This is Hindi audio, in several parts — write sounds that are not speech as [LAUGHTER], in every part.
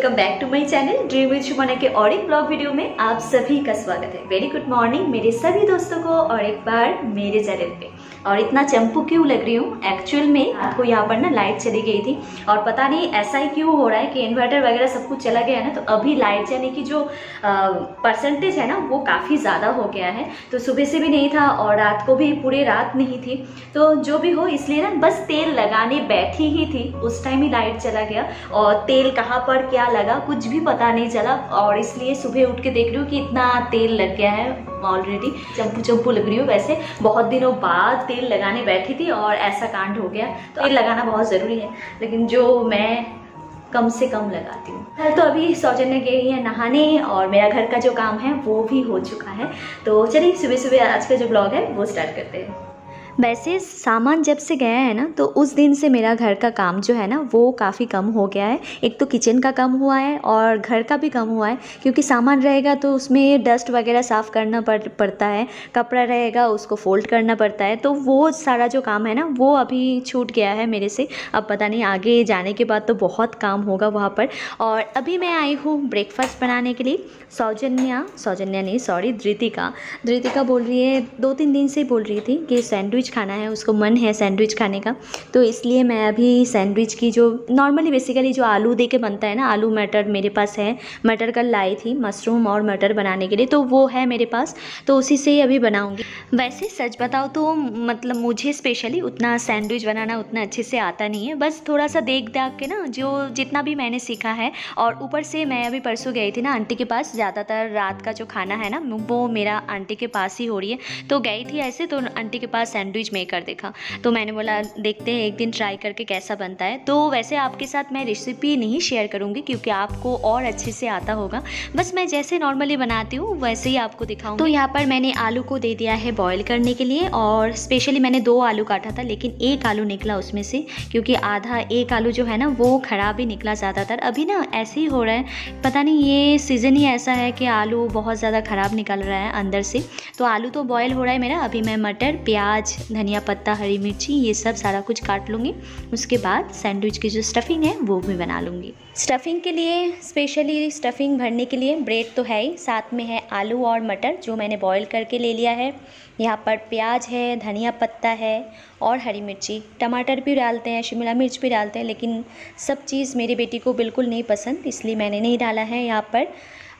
Welcome back to my channel dream with Shumana के और एक ब्लॉग वीडियो में आप सभी का स्वागत है। वेरी गुड मॉर्निंग मेरे सभी दोस्तों को और एक बार मेरे चैनल पे। और इतना चंपू क्यों लग रही हूँ? एक्चुअल में आपको यहाँ पर ना लाइट चली गई थी। और पता नहीं ऐसा ही क्यों हो रहा है कि इन्वर्टर वगैरह सब कुछ चला गया ना तो अभी लाइट जाने की जो परसेंटेज है ना, वो काफ़ी ज़्यादा हो गया है। तो सुबह से भी नहीं था और रात को भी पूरी रात नहीं थी। तो जो भी हो, इसलिए ना बस तेल लगाने बैठी ही थी। उस टाइम ही लाइट चला गया। और तेल कहाँ पर क्या लगा, कुछ भी पता नहीं चला। और इसलिए सुबह उठ के देख रही हूँ कि इतना तेल लग गया है। ऑलरेडी चंपू चंपू लग रही हूँ वैसे। बहुत दिनों बाद तेल लगाने बैठी थी और ऐसा कांड हो गया। तो तेल लगाना बहुत ज़रूरी है, लेकिन जो मैं कम से कम लगाती हूँ। कल तो अभी सौजन्य गई है नहाने और मेरा घर का जो काम है, वो भी हो चुका है। तो चलिए सुबह सुबह आज का जो ब्लॉग है, वो स्टार्ट करते हैं। वैसे सामान जब से गया है ना तो उस दिन से मेरा घर का काम जो है ना, वो काफ़ी कम हो गया है। एक तो किचन का कम हुआ है और घर का भी कम हुआ है, क्योंकि सामान रहेगा तो उसमें डस्ट वगैरह साफ़ करना पड़, पड़ता है, कपड़ा रहेगा, उसको फोल्ड करना पड़ता है। तो वो सारा जो काम है ना, वो अभी छूट गया है मेरे से। अब पता नहीं, आगे जाने के बाद तो बहुत काम होगा वहाँ पर। और अभी मैं आई हूँ ब्रेकफास्ट बनाने के लिए। सौजन्या सौजन्या नहीं सॉरी धृतिका धृतिका बोल रही है, दो तीन दिन से बोल रही थी कि सैंडविच खाना है, उसको मन है सैंडविच खाने का। तो इसलिए मैं अभी सैंडविच की जो नॉर्मली बेसिकली जो आलू दे के बनता है ना, आलू मटर मेरे पास है। मटर कल लाई थी मशरूम और मटर बनाने के लिए तो वो है मेरे पास। तो उसी से ही अभी बनाऊँगी। वैसे सच बताओ तो मतलब मुझे स्पेशली उतना सैंडविच बनाना उतना अच्छे से आता नहीं है। बस थोड़ा सा देख दाख के ना, जो जितना भी मैंने सीखा है, और ऊपर से मैं अभी परसों गई थी ना आंटी के पास, ज़्यादातर रात का जो खाना है ना, वो मेरा आंटी के पास ही हो रही है। तो गई थी ऐसे तो आंटी के पास सैंडविच सैंडविच मेकर देखा। तो मैंने बोला देखते हैं एक दिन ट्राई करके कैसा बनता है। तो वैसे आपके साथ मैं रेसिपी नहीं शेयर करूँगी क्योंकि आपको और अच्छे से आता होगा। बस मैं जैसे नॉर्मली बनाती हूँ वैसे ही आपको दिखाऊँ तो यहाँ पर मैंने आलू को दे दिया है बॉयल करने के लिए और स्पेशली मैंने दो आलू काटा था लेकिन एक आलू निकला उसमें से क्योंकि आधा एक आलू जो है ना वो ख़राब ही निकला ज़्यादातर। अभी ना ऐसे ही हो रहा है। पता नहीं ये सीज़न ही ऐसा है कि आलू बहुत ज़्यादा ख़राब निकल रहा है अंदर से। तो आलू तो बॉयल हो रहा है मेरा अभी मैं मटर प्याज धनिया पत्ता, हरी मिर्ची, ये सब सारा कुछ काट लूँगी। उसके बाद सैंडविच की जो स्टफिंग है, वो भी बना लूँगी। स्टफिंग के लिए, स्पेशली स्टफिंग भरने के लिए ब्रेड तो है ही। साथ में है आलू और मटर, जो मैंने बॉईल करके ले लिया है। यहाँ पर प्याज है, धनिया पत्ता है और हरी मिर्ची। टमाटर भी डालते हैं, शिमला मिर्च भी डालते हैं, लेकिन सब चीज़ मेरी बेटी को बिल्कुल नहीं पसंद, इसलिए मैंने नहीं डाला है यहाँ पर।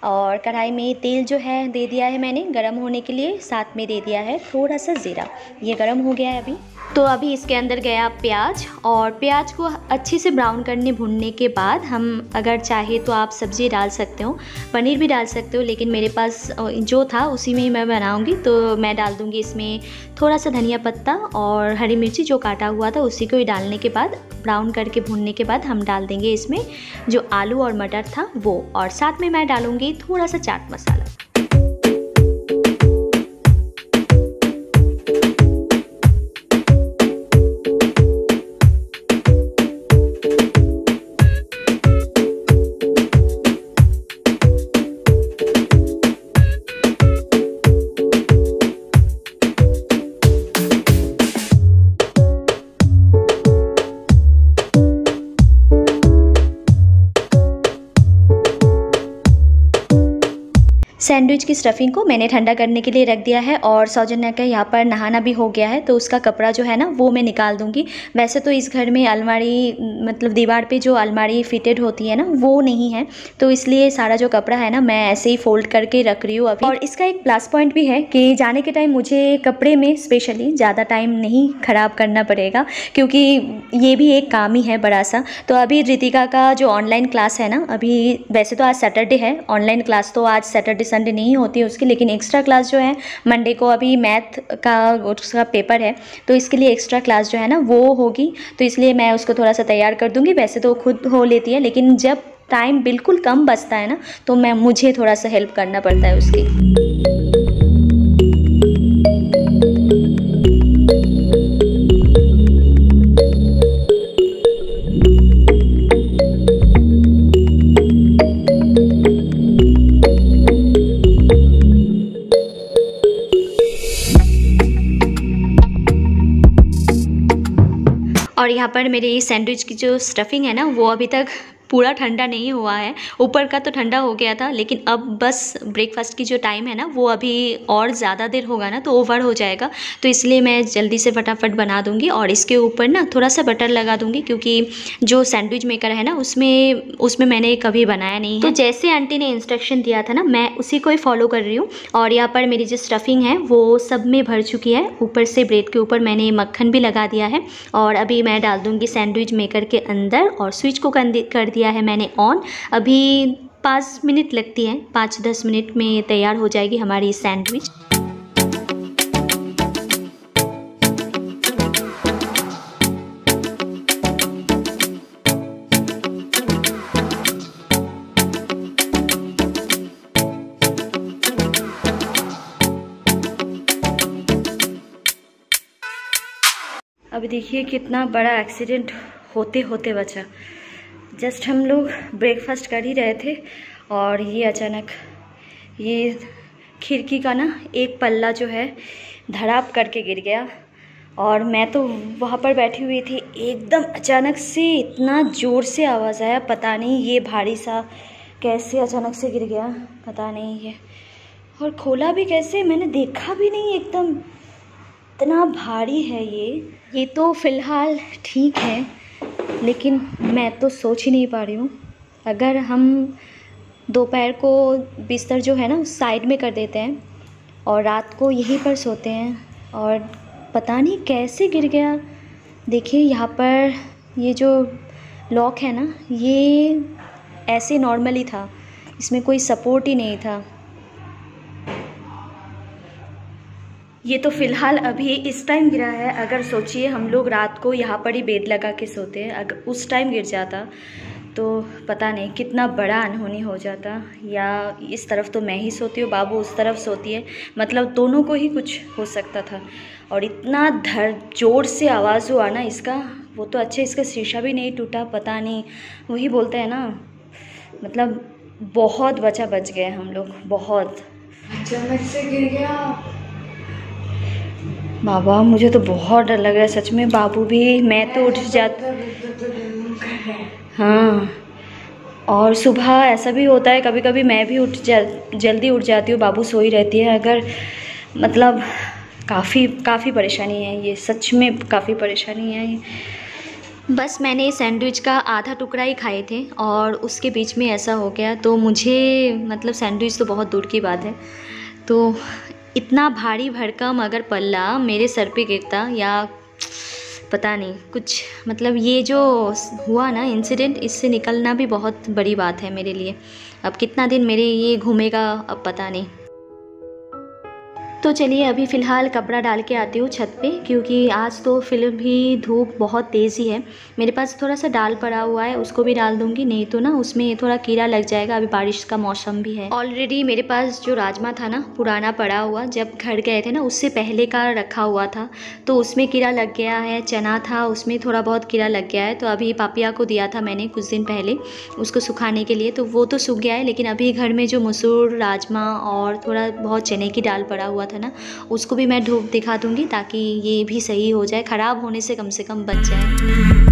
और कढ़ाई में तेल जो है दे दिया है मैंने, गरम होने के लिए साथ में दे दिया है थोड़ा सा ज़ीरा। ये गरम हो गया है अभी। तो अभी इसके अंदर गया प्याज और प्याज को अच्छे से ब्राउन करने भूनने के बाद हम अगर चाहे तो आप सब्ज़ी डाल सकते हो, पनीर भी डाल सकते हो, लेकिन मेरे पास जो था उसी में ही मैं बनाऊँगी। तो मैं डाल दूँगी इसमें थोड़ा सा धनिया पत्ता और हरी मिर्ची जो काटा हुआ था उसी को ही डालने के बाद, ब्राउन करके भूनने के बाद हम डाल देंगे इसमें जो आलू और मटर था वो। और साथ में मैं डालूँगी थोड़ा सा चाट मसाला। सैंडविच की स्टफिंग को मैंने ठंडा करने के लिए रख दिया है और सौजन्या का यहाँ पर नहाना भी हो गया है तो उसका कपड़ा जो है ना, वो मैं निकाल दूँगी। वैसे तो इस घर में अलमारी मतलब दीवार पे जो अलमारी फिटेड होती है ना, वो नहीं है। तो इसलिए सारा जो कपड़ा है ना, मैं ऐसे ही फोल्ड करके रख रही हूँ अभी। और इसका एक प्लस पॉइंट भी है कि जाने के टाइम मुझे कपड़े में स्पेशली ज़्यादा टाइम नहीं ख़राब करना पड़ेगा, क्योंकि ये भी एक काम ही है बड़ा सा। तो अभी रितिका का जो ऑनलाइन क्लास है ना, अभी वैसे तो आज सैटरडे है ऑनलाइन क्लास तो आज सैटरडे संडे नहीं होती उसकी, लेकिन एक्स्ट्रा क्लास जो है मंडे को अभी मैथ का, उसका पेपर है तो इसके लिए एक्स्ट्रा क्लास जो है ना, वो होगी। तो इसलिए मैं उसको थोड़ा सा तैयार कर दूँगी। वैसे तो खुद हो लेती है, लेकिन जब टाइम बिल्कुल कम बचता है ना तो मैं, मुझे थोड़ा सा हेल्प करना पड़ता है उसकी। पर मेरे इस सैंडविच की जो स्टफिंग है ना वो अभी तक पूरा ठंडा नहीं हुआ है। ऊपर का तो ठंडा हो गया था, लेकिन अब बस ब्रेकफास्ट की जो टाइम है ना, वो अभी और ज़्यादा देर होगा ना तो ओवर हो जाएगा। तो इसलिए मैं जल्दी से फटाफट बना दूँगी और इसके ऊपर ना थोड़ा सा बटर लगा दूँगी, क्योंकि जो सैंडविच मेकर है ना, उसमें उसमें मैंने कभी बनाया नहीं तो जैसे आंटी ने इंस्ट्रक्शन दिया था ना, मैं उसी को ही फॉलो कर रही हूँ। और यहाँ पर मेरी जो स्टफिंग है, वो सब में भर चुकी है। ऊपर से ब्रेड के ऊपर मैंने मक्खन भी लगा दिया है। और अभी मैं डाल दूँगी सैंडविच मेकर के अंदर और स्विच को कर दिया है मैंने ऑन अभी पाँच मिनट लगती है, पाँच दस मिनट में तैयार हो जाएगी हमारी सैंडविच अभी देखिए कितना बड़ा एक्सीडेंट होते होते बचा। जस्ट हम लोग ब्रेकफास्ट कर ही रहे थे और ये अचानक ये खिड़की का ना एक पल्ला जो है धड़ाप करके गिर गया और मैं तो वहाँ पर बैठी हुई थी। एकदम अचानक से इतना ज़ोर से आवाज़ आया, पता नहीं ये भारी सा कैसे अचानक से गिर गया, पता नहीं ये। और खोला भी कैसे? मैंने देखा भी नहीं एकदम। इतना भारी है ये। ये तो फ़िलहाल ठीक है। लेकिन मैं तो सोच ही नहीं पा रही हूँ। अगर हम दोपहर को बिस्तर जो है ना, उस साइड में कर देते हैं और रात को यहीं पर सोते हैं और पता नहीं कैसे गिर गया। देखिए, यहाँ पर ये जो लॉक है ना, ये ऐसे नॉर्मली था। इसमें कोई सपोर्ट ही नहीं था। ये तो फ़िलहाल अभी इस टाइम गिरा है। अगर सोचिए, हम लोग रात को यहाँ पर ही बेड लगा के सोते हैं। अगर उस टाइम गिर जाता। तो पता नहीं कितना बड़ा अनहोनी हो जाता। या इस तरफ़ तो मैं ही सोती हूँ, बाबू उस तरफ़ सोती है। मतलब दोनों को ही कुछ हो सकता था। और इतना धर ज़ोर से आवाज़ हुआ ना इसका। वो तो अच्छे इसका शीशा भी नहीं टूटा, पता नहीं। वही बोलते हैं ना मतलब बहुत बचा बच गए हम लोग, बहुत। से गिर गया बाबा, मुझे तो बहुत डर लग रहा है, सच में। बाबू भी, मैं तो उठ जाता हाँ। और सुबह ऐसा भी होता है कभी कभी मैं भी उठ जा जल्दी उठ जाती हूँ, बाबू सोई रहती है। अगर मतलब काफ़ी काफ़ी परेशानी है ये, सच में काफ़ी परेशानी है बस मैंने सैंडविच का आधा टुकड़ा ही खाए थे, और उसके बीच में ऐसा हो गया तो मुझे मतलब सैंडविच तो बहुत दूर की बात है तो इतना भारी भरकम अगर पल्ला मेरे सर पे गिरता या पता नहीं, कुछ मतलब ये जो हुआ ना इंसिडेंट इससे निकलना भी बहुत बड़ी बात है मेरे लिए। अब कितना दिन मेरे ये घूमेगा, अब पता नहीं। तो चलिए अभी फ़िलहाल कपड़ा डाल के आती हूँ छत पे, क्योंकि आज तो फ़िल्म भी धूप बहुत तेज़ ही। है मेरे पास थोड़ा सा डाल पड़ा हुआ है, उसको भी डाल दूँगी, नहीं तो ना उसमें थोड़ा कीड़ा लग जाएगा, अभी बारिश का मौसम भी है। ऑलरेडी मेरे पास जो राजमा था ना, पुराना पड़ा हुआ, जब घर गए थे ना, उससे पहले का रखा हुआ था। तो उसमें कीड़ा लग गया है, चना था, उसमें थोड़ा बहुत कीड़ा लग गया है। तो अभी पापिया को दिया था मैंने कुछ दिन पहले, उसको सुखाने के लिए। तो वो तो सूख गया है, लेकिन अभी घर में जो मसूर, राजमा और थोड़ा बहुत चने की दाल पड़ा हुआ था ना, उसको भी मैं धूप दिखा दूँगी ताकि ये भी सही हो जाए, ख़राब होने से कम से कम बच जाए।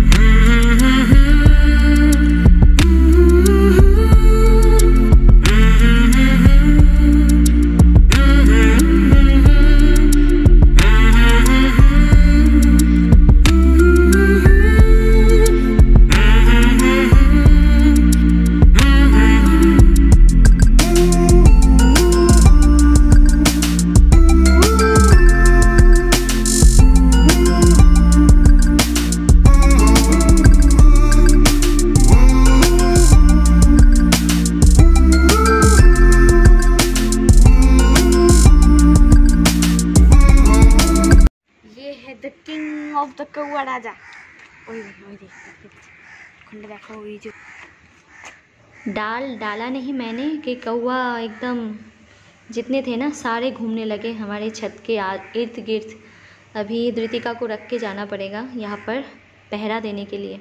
कौआ राजा। देखो डाल, डाला नहीं मैंने कि कौआ एकदम जितने थे ना, सारे घूमने लगे हमारे छत के इर्द गिर्द। अभी द्वितिका को रख के जाना पड़ेगा यहाँ पर पहरा देने के लिए।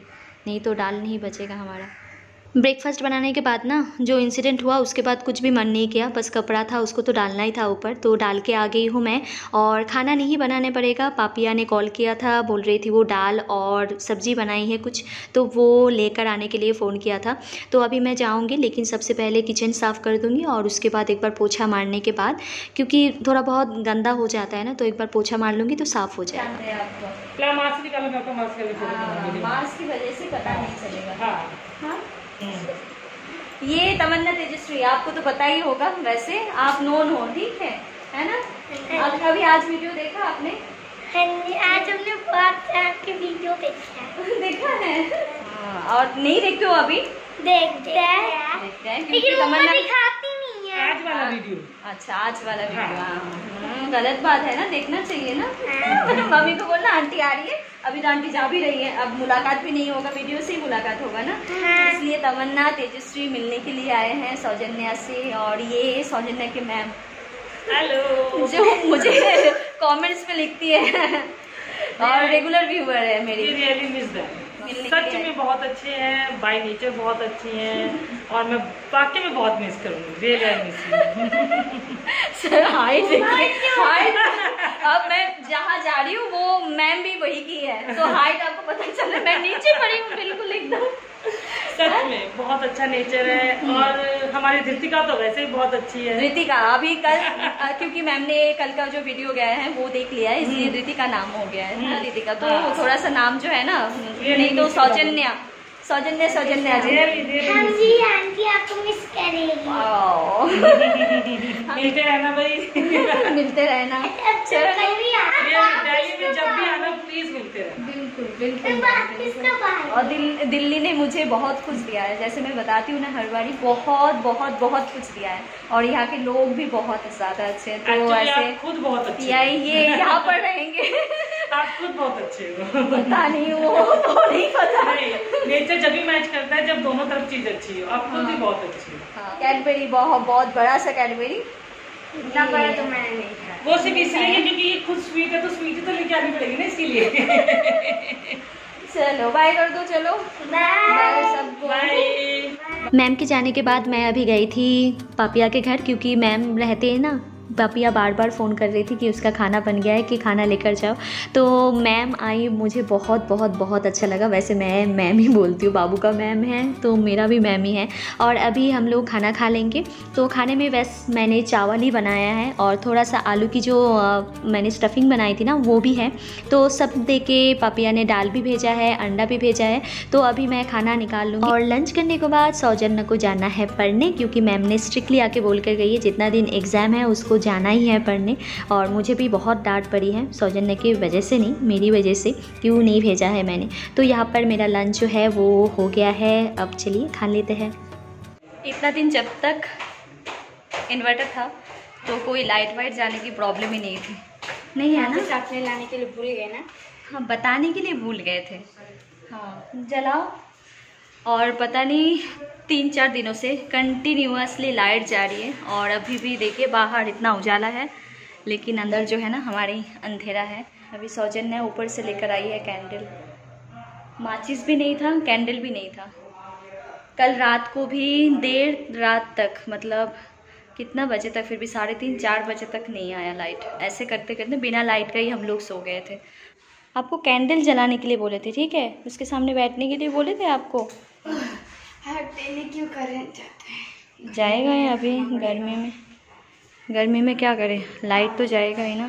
नहीं तो डाल नहीं बचेगा हमारा। ब्रेकफास्ट बनाने के बाद ना जो इंसिडेंट हुआ उसके बाद कुछ भी मन नहीं किया। बस कपड़ा था उसको तो डालना ही था ऊपर। तो डाल के आ गई हूँ मैं। और खाना नहीं बनाने पड़ेगा। पापिया ने कॉल किया था बोल रही थी वो दाल और सब्ज़ी बनाई है कुछ। तो वो लेकर आने के लिए फ़ोन किया था। तो अभी मैं जाऊँगी लेकिन सबसे पहले किचन साफ़ कर दूँगी और उसके बाद एक बार पोछा मारने के बाद क्योंकि थोड़ा बहुत गंदा हो जाता है ना तो एक बार पोछा मार लूँगी तो साफ़ हो जाएगा। मास्क की वजह से पता नहीं चलेगा। हाँ? ये तमन्ना तेजस्वी आपको तो पता ही होगा वैसे आप नोन हो ठीक है? है ना? आप कभी आज वीडियो देखा आपने? आज हमने बहुत के वीडियो देखा [LAUGHS] देखा है? हाँ, और नहीं देखते हो अभी? देखते हैं। देखते हैं लेकिन क्योंकि तमन्ना दिखाती है आज वाला वीडियो अच्छा आज वाला वीडियो हाँ, गलत बात है ना देखना चाहिए ना। [LAUGHS] मम्मी को बोलना आंटी आ रही है अभी तो आंटी जा भी रही है अब मुलाकात भी नहीं होगा वीडियो से ही मुलाकात होगा ना। हाँ। इसलिए तमन्ना तेजस्वी मिलने के लिए आए हैं सौजन्या से और ये सौजन्या के मैम। हेलो। जो मुझे [LAUGHS] कमेंट्स में लिखती है। और रेगुलर व्यूअर है मेरी। रियली मिस दैट मिलने सच में बहुत अच्छे हैं बाई नेचर बहुत अच्छी हैं और मैं वाकई में बहुत मिस करूँगी रियली आई मिस सर अब मैं जहाँ जा रही हूँ वो मैम भी वही की है। तो हाइट आपको पता चल रहा है मैं नीचे पड़ी हूँ बिल्कुल एकदम। सच में बहुत अच्छा नेचर है और हमारी धृतिका तो वैसे ही बहुत अच्छी है। ऋतिका अभी कल क्योंकि मैम ने कल का जो वीडियो गया है वो देख लिया है इसलिए ऋतिका नाम हो गया है ना ऋतिका तो हाँ। थोड़ा सा नाम जो है ना नहीं तो सौजन्या सौजन्या सौजन्या हाँ जी आंटी आपको मिस करेगी। [LAUGHS] मिलते रहना भाई। [LAUGHS] मिलते रहना। आ ये दिल्ली में जब भी आना प्लीज़ मिलते रहना बिल्कुल बिल्कुल। और दिल, दिल्ली ने मुझे बहुत कुछ दिया है। जैसे मैं बताती हूँ ना हर बारी बहुत बहुत बहुत कुछ दिया है। और यहाँ के लोग भी बहुत ज़्यादा अच्छे हैं। तो ऐसे खुद बहुत अच्छे ये यहाँ पर रहेंगे। आप खुद बहुत अच्छे हो। पता नहीं वो [LAUGHS] तो नहीं पता। नहीं नेचर जब भी मैच करता है जब दोनों तरफ़ चीज़ अच्छी हो आप खुद भी बहुत अच्छी हो। हाँ, कैडबेरी बहुत बहुत बड़ा सा कैडबेरी तो मैंने नहीं खाया वो सिर्फ़ इसलिए क्योंकि ये खुद स्वीट है तो स्वीट तो लेके आनी पड़ेगी ना इसके लिए चलो बाय कर दो चलो। बाय बाय सबको बाय मैम के जाने के बाद मैं अभी गई थी पापिया के घर क्योंकि मैम रहते हैं ना। पापिया बार बार फ़ोन कर रही थी कि उसका खाना बन गया है कि खाना लेकर जाओ। तो मैम आई मुझे बहुत बहुत बहुत अच्छा लगा। वैसे मैं मैम ही बोलती हूँ बाबू का मैम है तो मेरा भी मैम ही है। और अभी हम लोग खाना खा लेंगे। तो खाने में वैस मैंने चावल ही बनाया है और थोड़ा सा आलू की जो अ, मैंने स्टफिंग बनाई थी ना वो भी है। तो सब दे के पापिया ने दाल भी भेजा है अंडा भी भेजा है। तो अभी मैं खाना निकाल लूँगी। और लंच करने के बाद सौजन्य को जाना है पढ़ने क्योंकि मैम ने स्ट्रिक्टली आके बोल कर गई है जितना दिन एग्ज़ाम है उसको जाना ही है पढ़ने। और मुझे भी बहुत डांट पड़ी है सौजन्य की वजह से नहीं मेरी वजह से क्यों नहीं भेजा है मैंने। तो यहाँ पर मेरा लंच जो है वो हो गया है। अब चलिए खा लेते हैं। इतना दिन जब तक इन्वर्टर था तो कोई लाइट वाइट जाने की प्रॉब्लम ही नहीं थी। नहीं है ना? चाकले लाने के लिए भूल गए ना? हाँ बताने के लिए भूल गए थे। हाँ जलाओ। और पता नहीं, तीन चार दिनों से कंटिन्यूसली लाइट जा रही है और अभी भी देखिए बाहर इतना उजाला है, लेकिन अंदर जो है ना, हमारे अंधेरा है। अभी सौजन्य ऊपर से लेकर आई है कैंडल माचिस भी नहीं था कैंडल भी नहीं था। कल रात को भी देर रात तक मतलब कितना बजे तक, फिर भी साढ़े तीन, चार बजे तक नहीं आया लाइट ऐसे करते करते बिना लाइट का ही हम लोग सो गए थे। आपको कैंडल जलाने के लिए बोले थे, ठीक है? उसके सामने बैठने के लिए बोले थे आपको? क्यों करंट जाता है। जाएगा अभी गर्मी में। गर्मी में क्या करें? लाइट तो जाएगा ही ना।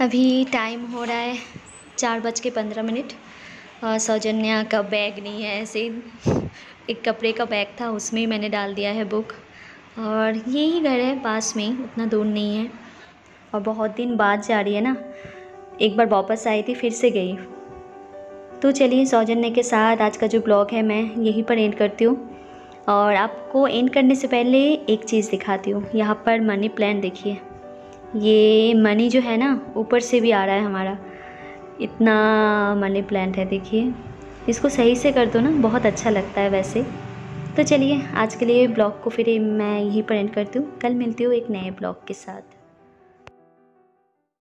अभी टाइम हो रहा है चार बज के पंद्रह मिनट। सौजन्या का बैग नहीं है, ऐसे ही एक कपड़े का बैग था, उसमें ही मैंने डाल दिया है बुक। और यही घर है पास में ही उतना दूर नहीं है। और बहुत दिन बाद जा रही है ना, एक बार वापस आई थी, फिर से गई। तो चलिए, सौजन्य के साथ आज का जो ब्लॉग है, मैं यहीं पर एंड करती हूँ। और आपको एंड करने से पहले एक चीज़ दिखाती हूँ। यहाँ पर मनी प्लान देखिए। ये मनी जो है ना, ऊपर से भी आ रहा है हमारा। इतना मनी प्लांट है, देखिए। इसको सही से कर दो ना, बहुत अच्छा लगता है वैसे। तो चलिए, आज के लिए ब्लॉग को फिर मैं यहीं पर एंड करती हूँ। कल मिलती हूँ एक नए ब्लॉग के साथ।